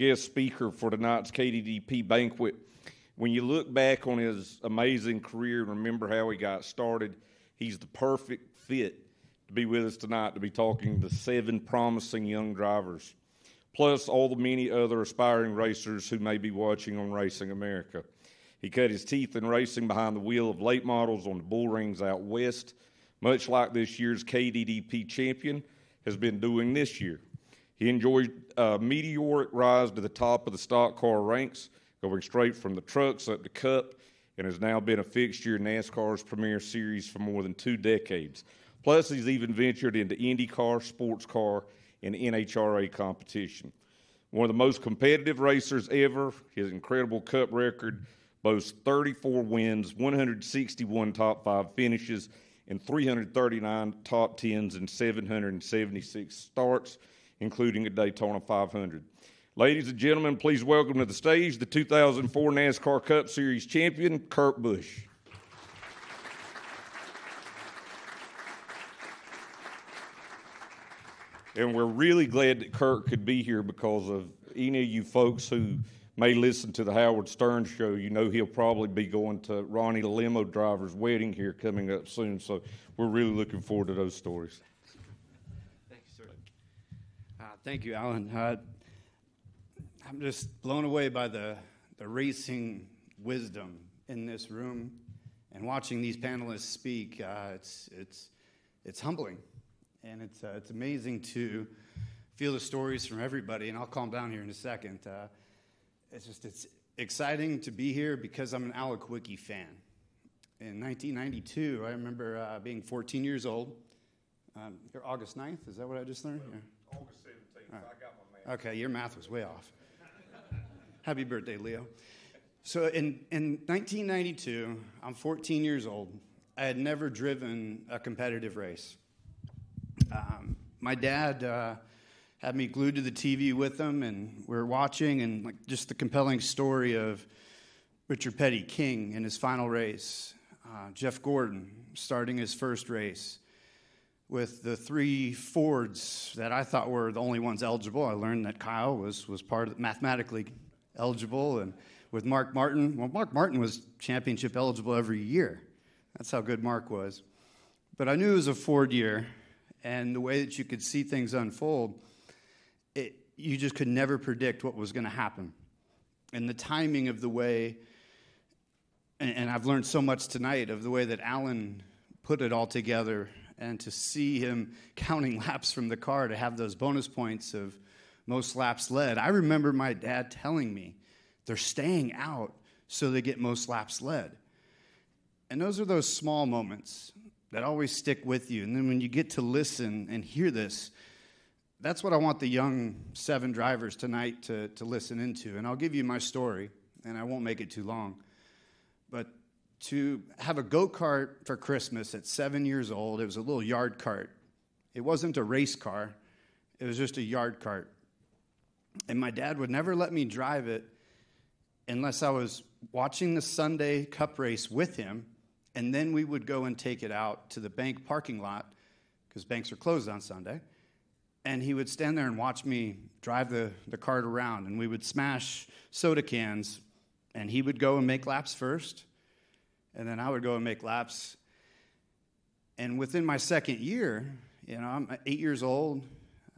guest speaker for tonight's KDDP banquet. When you look back on his amazing career and remember how he got started, he's the perfect fit to be with us tonight to be talking to seven promising young drivers, plus all the many other aspiring racers who may be watching on Racing America. He cut his teeth in racing behind the wheel of late models on the bull rings out west, much like this year's KDDP champion has been doing this year. He enjoyed a uh, meteoric rise to the top of the stock car ranks going straight from the trucks up to Cup, and has now been a fixture in NASCAR's Premier Series for more than two decades. Plus, he's even ventured into IndyCar, sports car, and NHRA competition. One of the most competitive racers ever, his incredible Cup record boasts 34 wins, 161 top five finishes, and 339 top 10s and 776 starts, including a Daytona 500. Ladies and gentlemen, please welcome to the stage the 2004 NASCAR Cup Series champion, Kurt Busch. And we're really glad that Kurt could be here because of any of you folks who may listen to the Howard Stern show. You know he'll probably be going to Ronnie the limo driver's wedding here coming up soon. So we're really looking forward to those stories. Thank you. Uh, thank you, Alan. Uh, I'm just blown away by the, the racing wisdom in this room and watching these panelists speak. Uh, it's, it's, it's humbling and it's, uh, it's amazing to feel the stories from everybody. And I'll calm down here in a second. Uh, it's just it's exciting to be here because I'm an Al Kulwicki fan. In 1992, I remember uh, being 14 years old. Um, August 9th, is that what I just learned? Yeah. August 17th, right. I got my math. Okay, your math was way off. Happy birthday, Leo. So in, in 1992, I'm 14 years old. I had never driven a competitive race. Um, my dad uh, had me glued to the TV with him, and we are watching, and like just the compelling story of Richard Petty King in his final race, uh, Jeff Gordon starting his first race with the three Fords that I thought were the only ones eligible. I learned that Kyle was was part of mathematically eligible, and with Mark Martin, well, Mark Martin was championship eligible every year. That's how good Mark was. But I knew it was a Ford year, and the way that you could see things unfold, it, you just could never predict what was going to happen. And the timing of the way, and, and I've learned so much tonight of the way that Alan put it all together, and to see him counting laps from the car to have those bonus points of most laps led. I remember my dad telling me they're staying out so they get most laps led. And those are those small moments that always stick with you. And then when you get to listen and hear this, that's what I want the young seven drivers tonight to, to listen into. And I'll give you my story, and I won't make it too long. But to have a go kart for Christmas at seven years old, it was a little yard cart. It wasn't a race car, it was just a yard cart. And my dad would never let me drive it unless I was watching the Sunday Cup race with him, and then we would go and take it out to the bank parking lot because banks are closed on Sunday. And he would stand there and watch me drive the, the cart around, and we would smash soda cans, and he would go and make laps first, and then I would go and make laps. And within my second year, you know, I'm eight years old,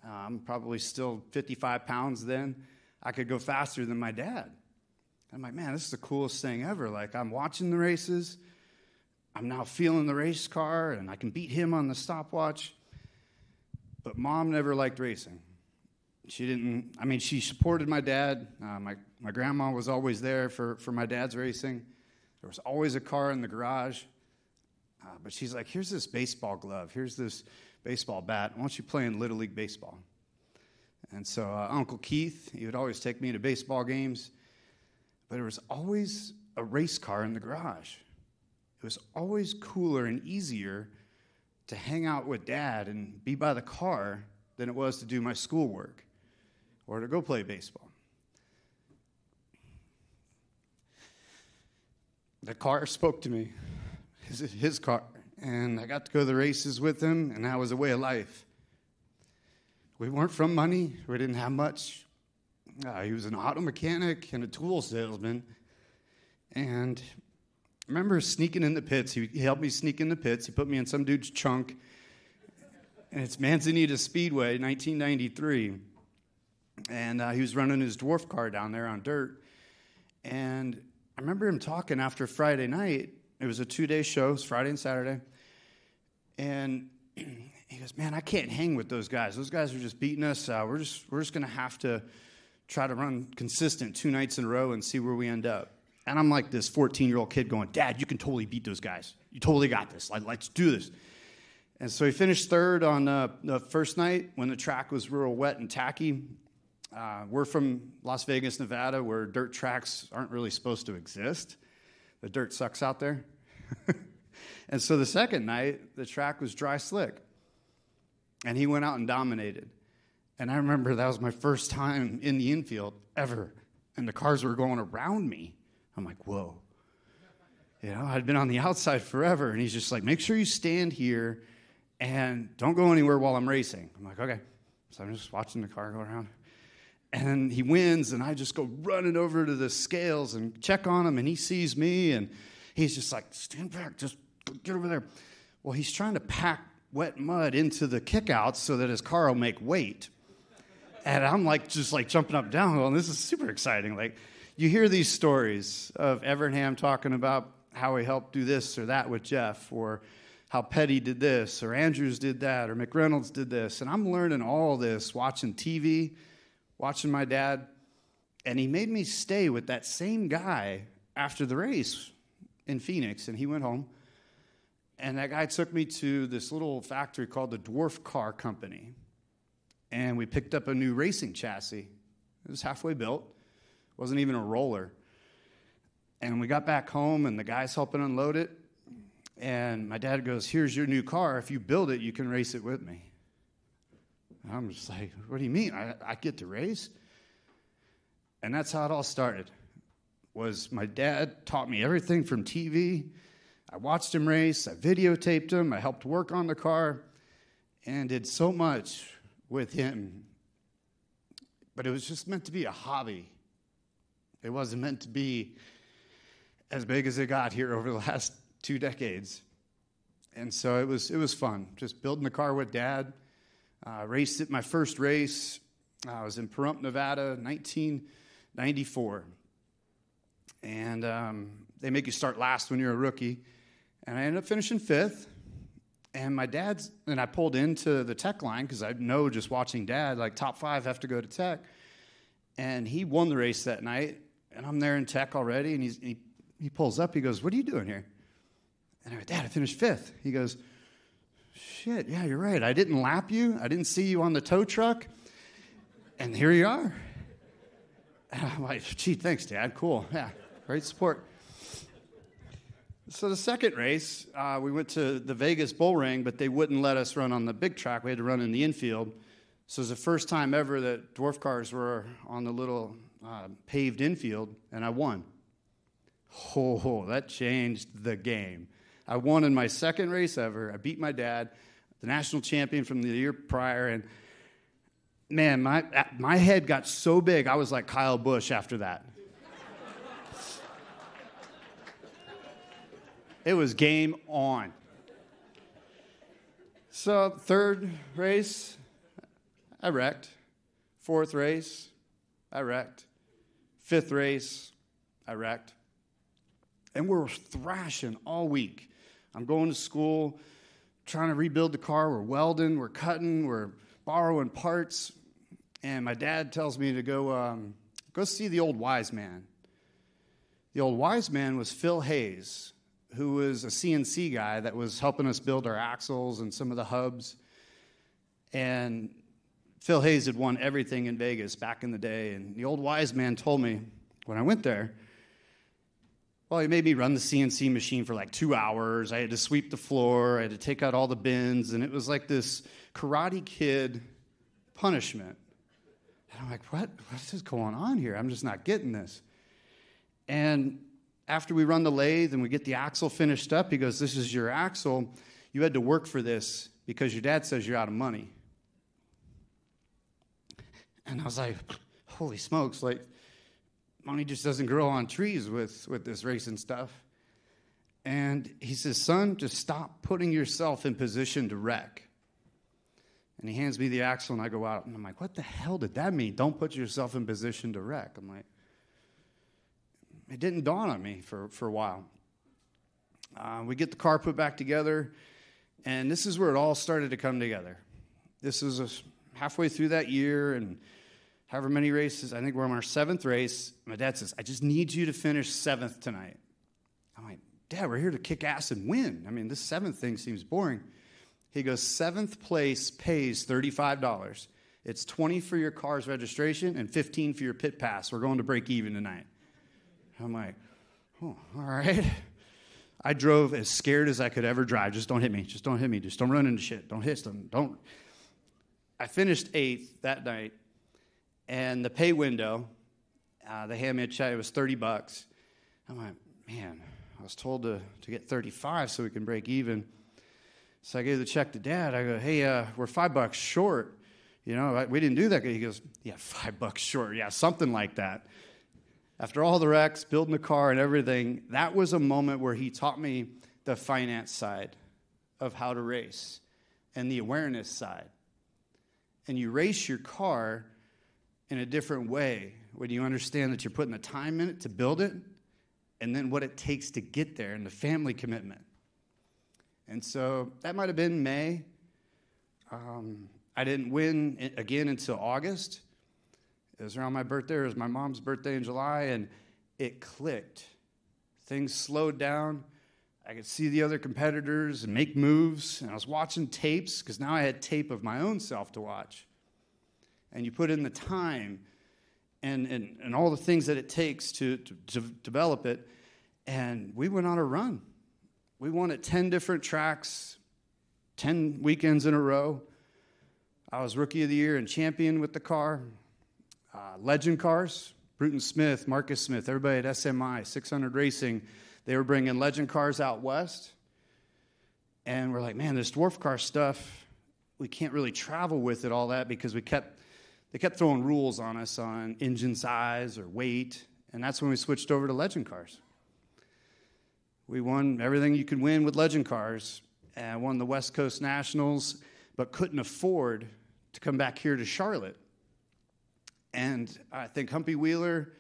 I'm probably still 55 pounds then. I could go faster than my dad. I'm like, man, this is the coolest thing ever. Like, I'm watching the races. I'm now feeling the race car, and I can beat him on the stopwatch. But mom never liked racing. She didn't, I mean, she supported my dad. Uh, my, my grandma was always there for, for my dad's racing. There was always a car in the garage. Uh, but she's like, here's this baseball glove. Here's this baseball bat. Why don't you play in Little League Baseball? And so uh, Uncle Keith, he would always take me to baseball games, but there was always a race car in the garage. It was always cooler and easier to hang out with dad and be by the car than it was to do my schoolwork or to go play baseball. The car spoke to me, his, his car and I got to go to the races with him, and that was a way of life. We weren't from money, we didn't have much. Uh, he was an auto mechanic and a tool salesman. And I remember sneaking in the pits. He, he helped me sneak in the pits. He put me in some dude's trunk. And it's Manzanita Speedway, 1993. And uh, he was running his dwarf car down there on dirt. And I remember him talking after Friday night. It was a two day show, it was Friday and Saturday. And he goes, Man, I can't hang with those guys. Those guys are just beating us. Uh, we're just, we're just going to have to try to run consistent two nights in a row and see where we end up. And I'm like this 14 year old kid going, Dad, you can totally beat those guys. You totally got this. Like, let's do this. And so he finished third on uh, the first night when the track was real wet and tacky. Uh, we're from Las Vegas, Nevada, where dirt tracks aren't really supposed to exist. The dirt sucks out there. and so the second night, the track was dry slick. And he went out and dominated. And I remember that was my first time in the infield ever. And the cars were going around me. I'm like, whoa. You know, I'd been on the outside forever. And he's just like, make sure you stand here and don't go anywhere while I'm racing. I'm like, okay. So I'm just watching the car go around. And he wins, and I just go running over to the scales and check on him, and he sees me, and he's just like, stand back, just get over there. Well, he's trying to pack wet mud into the kickouts so that his car will make weight. And I'm like, just like jumping up and down, going, this is super exciting. Like, you hear these stories of Evernham talking about how he helped do this or that with Jeff, or how Petty did this, or Andrews did that, or McReynolds did this. And I'm learning all this watching TV watching my dad, and he made me stay with that same guy after the race in Phoenix, and he went home. And that guy took me to this little factory called the Dwarf Car Company. And we picked up a new racing chassis. It was halfway built, it wasn't even a roller. And we got back home, and the guy's helping unload it. And my dad goes, Here's your new car. If you build it, you can race it with me. I'm just like, what do you mean? I, I get to race? And that's how it all started. Was my dad taught me everything from TV. I watched him race, I videotaped him, I helped work on the car, and did so much with him. But it was just meant to be a hobby. It wasn't meant to be as big as it got here over the last two decades. And so it was, it was fun, just building the car with dad, uh, raced it my first race. I was in Pahrump, Nevada, 1994. And um, they make you start last when you're a rookie. And I ended up finishing fifth. And my dad's, and I pulled into the tech line because I know just watching dad, like top five have to go to tech. And he won the race that night. And I'm there in tech already. And he, he pulls up. He goes, What are you doing here? And I go, Dad, I finished fifth. He goes, shit, yeah, you're right. I didn't lap you. I didn't see you on the tow truck. And here you are. And I'm like, gee, thanks, Dad. Cool. Yeah, great support. So the second race, uh, we went to the Vegas Bull Ring, but they wouldn't let us run on the big track. We had to run in the infield. So it was the first time ever that dwarf cars were on the little uh, paved infield, and I won. Oh, that changed the game. I won in my second race ever. I beat my dad, the national champion from the year prior, and man, my, my head got so big, I was like Kyle Busch after that. it was game on. So, third race, I wrecked. Fourth race, I wrecked. Fifth race, I wrecked. And we're thrashing all week. I'm going to school, trying to rebuild the car. We're welding, we're cutting, we're borrowing parts. And my dad tells me to go, um, go see the old wise man. The old wise man was Phil Hayes, who was a CNC guy that was helping us build our axles and some of the hubs. And Phil Hayes had won everything in Vegas back in the day. And the old wise man told me when I went there, well, he made me run the CNC machine for like two hours. I had to sweep the floor, I had to take out all the bins, and it was like this karate kid punishment. And I'm like, what? What is going on here? I'm just not getting this. And after we run the lathe and we get the axle finished up, he goes, This is your axle. You had to work for this because your dad says you're out of money. And I was like, holy smokes, like money just doesn't grow on trees with, with this racing stuff. And he says, Son, just stop putting yourself in position to wreck. And he hands me the axle, and I go out, and I'm like, What the hell did that mean? Don't put yourself in position to wreck. I'm like, It didn't dawn on me for, for a while. Uh, we get the car put back together, and this is where it all started to come together. This is a, halfway through that year, and however many races, I think we're on our seventh race. My dad says, I just need you to finish seventh tonight. I'm like, Dad, we're here to kick ass and win. I mean, this seventh thing seems boring. He goes, Seventh place pays $35. It's 20 for your car's registration and 15 for your pit pass. We're going to break even tonight. I'm like, oh, all right. I drove as scared as I could ever drive. Just don't hit me. Just don't hit me. Just don't run into shit. Don't hit them. Don't. I finished eighth that night, and the pay window, uh, they handed me a check. It was 30 bucks. I'm like, man, I was told to, to get 35 so we can break even. So I gave the check to dad. I go, hey, uh, we're five bucks short. You know, we didn't do that. He goes, yeah, five bucks short. Yeah, something like that after all the wrecks, building the car and everything, that was a moment where he taught me the finance side of how to race and the awareness side. And you race your car in a different way when you understand that you're putting the time in it to build it and then what it takes to get there and the family commitment. And so that might have been May. Um, I didn't win again until August. It was around my birthday, it was my mom's birthday in July, and it clicked. Things slowed down. I could see the other competitors and make moves, and I was watching tapes because now I had tape of my own self to watch. And you put in the time and, and, and all the things that it takes to, to, to develop it, and we went on a run. We at 10 different tracks, 10 weekends in a row. I was rookie of the year and champion with the car. Uh, legend cars, Bruton Smith, Marcus Smith, everybody at SMI, 600 Racing, they were bringing legend cars out west. And we're like, man, this dwarf car stuff, we can't really travel with it all that because we kept, they kept throwing rules on us on engine size or weight. And that's when we switched over to legend cars. We won everything you could win with legend cars and won the West Coast Nationals, but couldn't afford to come back here to Charlotte and I think Humpy Wheeler,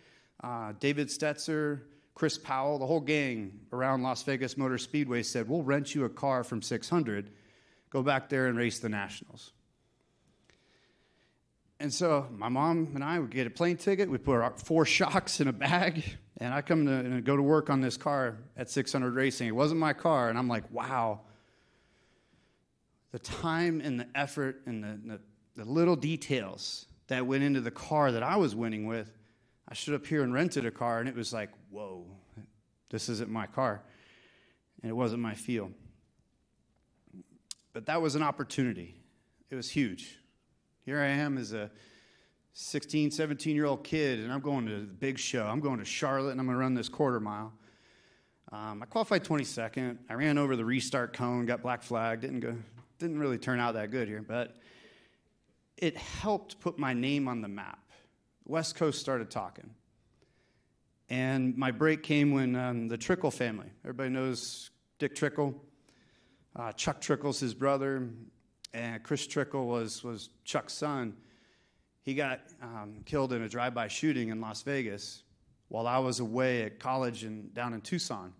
uh, David Stetzer, Chris Powell, the whole gang around Las Vegas Motor Speedway said, We'll rent you a car from 600, go back there and race the Nationals. And so my mom and I would get a plane ticket, we put our four shocks in a bag, and I come to and go to work on this car at 600 Racing. It wasn't my car, and I'm like, wow. The time and the effort and the, the, the little details that went into the car that I was winning with. I stood up here and rented a car, and it was like, whoa, this isn't my car. And it wasn't my feel. But that was an opportunity. It was huge. Here I am as a 16, 17 year old kid, and I'm going to the big show. I'm going to Charlotte, and I'm going to run this quarter mile. Um, I qualified 22nd. I ran over the restart cone, got black flag. Didn't go. Didn't really turn out that good here, but it helped put my name on the map. West Coast started talking. And my break came when um, the Trickle family, everybody knows Dick Trickle, uh, Chuck Trickle's his brother, and Chris Trickle was, was Chuck's son. He got um, killed in a drive by shooting in Las Vegas while I was away at college and down in Tucson.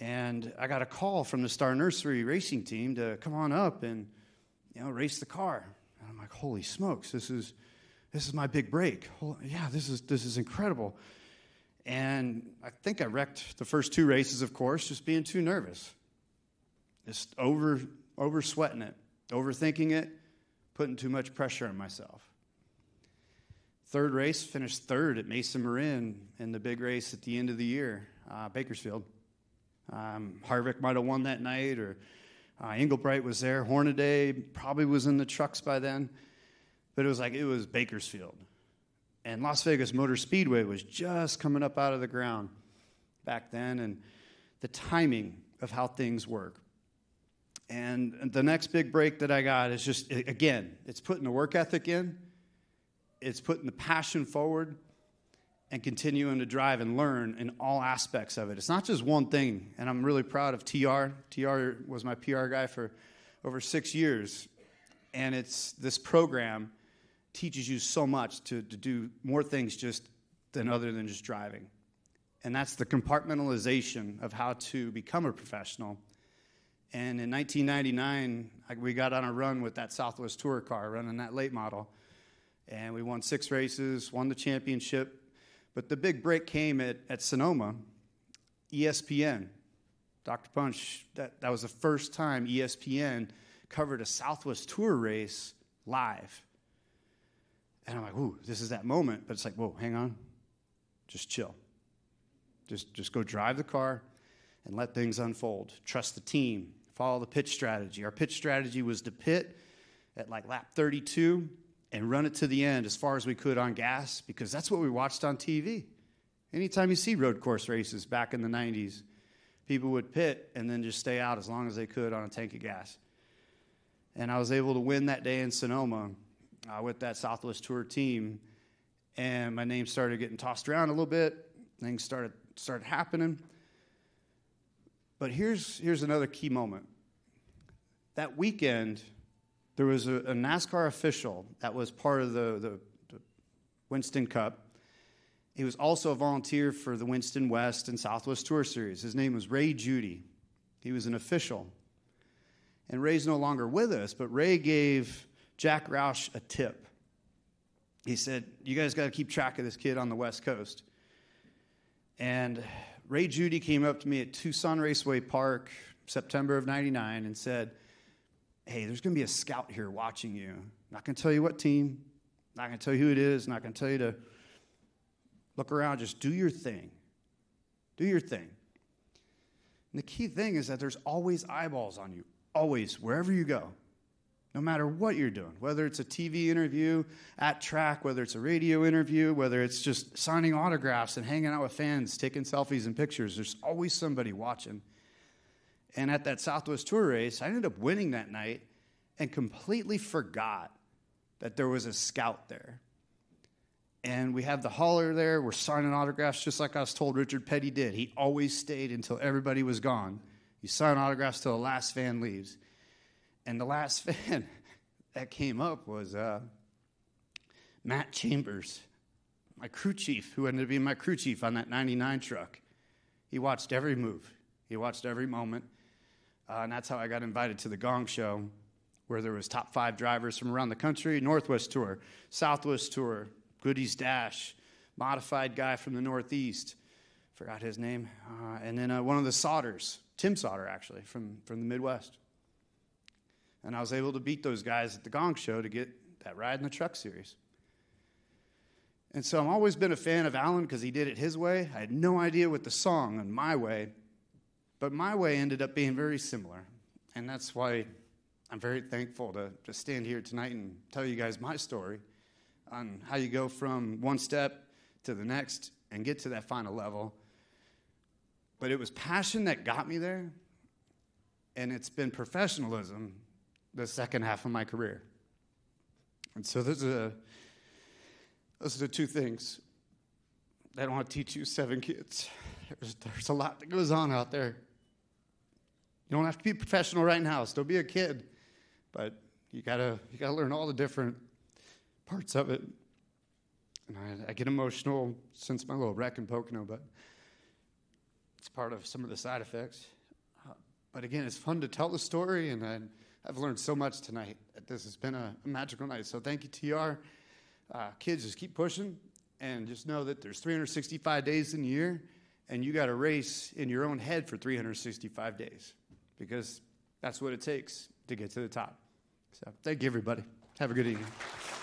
And I got a call from the Star Nursery racing team to come on up and you know race the car And I'm like, holy smokes, this is this is my big break. yeah, this is this is incredible. And I think I wrecked the first two races, of course, just being too nervous. Just over over sweating it, overthinking it, putting too much pressure on myself. Third race, finished third at Mesa Marin in the big race at the end of the year, uh, Bakersfield. Um, Harvick might have won that night, or uh, was there. Hornaday probably was in the trucks by then. But it was like it was Bakersfield. And Las Vegas Motor Speedway was just coming up out of the ground back then. And the timing of how things work. And the next big break that I got is just, again, it's putting the work ethic in it's putting the passion forward and continuing to drive and learn in all aspects of it. It's not just one thing, and I'm really proud of TR. TR was my PR guy for over six years, and it's this program teaches you so much to, to do more things just than other than just driving. And that's the compartmentalization of how to become a professional. And in 1999, we got on a run with that Southwest Tour car, running that late model. And we won six races, won the championship. But the big break came at, at Sonoma, ESPN. Dr. Punch, that, that was the first time ESPN covered a Southwest Tour race live. And I'm like, ooh, this is that moment. But it's like, whoa, hang on. Just chill. Just, just go drive the car and let things unfold. Trust the team. Follow the pitch strategy. Our pitch strategy was to pit at like lap 32 and run it to the end as far as we could on gas because that's what we watched on TV. Anytime you see road course races back in the 90s, people would pit and then just stay out as long as they could on a tank of gas. And I was able to win that day in Sonoma uh, with that Southwest Tour team. And my name started getting tossed around a little bit. Things started, started happening. But here's, here's another key moment. That weekend, there was a, a NASCAR official that was part of the, the, the Winston Cup. He was also a volunteer for the Winston West and Southwest Tour Series. His name was Ray Judy. He was an official. And Ray's no longer with us, but Ray gave Jack Roush a tip. He said, You guys got to keep track of this kid on the West Coast. And Ray Judy came up to me at Tucson Raceway Park, September of 99, and said, Hey, there's going to be a scout here watching you. Not going to tell you what team, not going to tell you who it is, not going to tell you to look around, just do your thing. Do your thing. And the key thing is that there's always eyeballs on you, always, wherever you go, no matter what you're doing, whether it's a TV interview at track, whether it's a radio interview, whether it's just signing autographs and hanging out with fans, taking selfies and pictures, there's always somebody watching. And at that Southwest Tour race, I ended up winning that night and completely forgot that there was a scout there. And we have the hauler there. We're signing autographs just like I was told Richard Petty did. He always stayed until everybody was gone. You sign autographs till the last fan leaves. And the last fan that came up was uh, Matt Chambers, my crew chief, who ended up being my crew chief on that 99 truck. He watched every move, he watched every moment. Uh, and that's how I got invited to the Gong Show, where there was top five drivers from around the country, Northwest Tour, Southwest Tour, Goody's Dash, modified guy from the Northeast, forgot his name, uh, and then uh, one of the Sauters, Tim Sauter actually, from, from the Midwest. And I was able to beat those guys at the Gong Show to get that ride in the truck series. And so I've always been a fan of Alan because he did it his way. I had no idea what the song and my way, but my way ended up being very similar. And that's why I'm very thankful to, to stand here tonight and tell you guys my story on how you go from one step to the next and get to that final level. But it was passion that got me there, and it's been professionalism the second half of my career. And so those are, those are the two things I don't want to teach you seven kids. There's, there's a lot that goes on out there. You don't have to be professional right now, still be a kid, but you gotta, you gotta learn all the different parts of it. And I, I get emotional since my little wreck in Pocono, but it's part of some of the side effects. Uh, but again, it's fun to tell the story, and I, I've learned so much tonight. This has been a, magical night. So thank you, TR. Uh, kids, just keep pushing and just know that there's 365 days in a year, and you got to race in your own head for 365 days because that's what it takes to get to the top. So thank you, everybody. Have a good evening.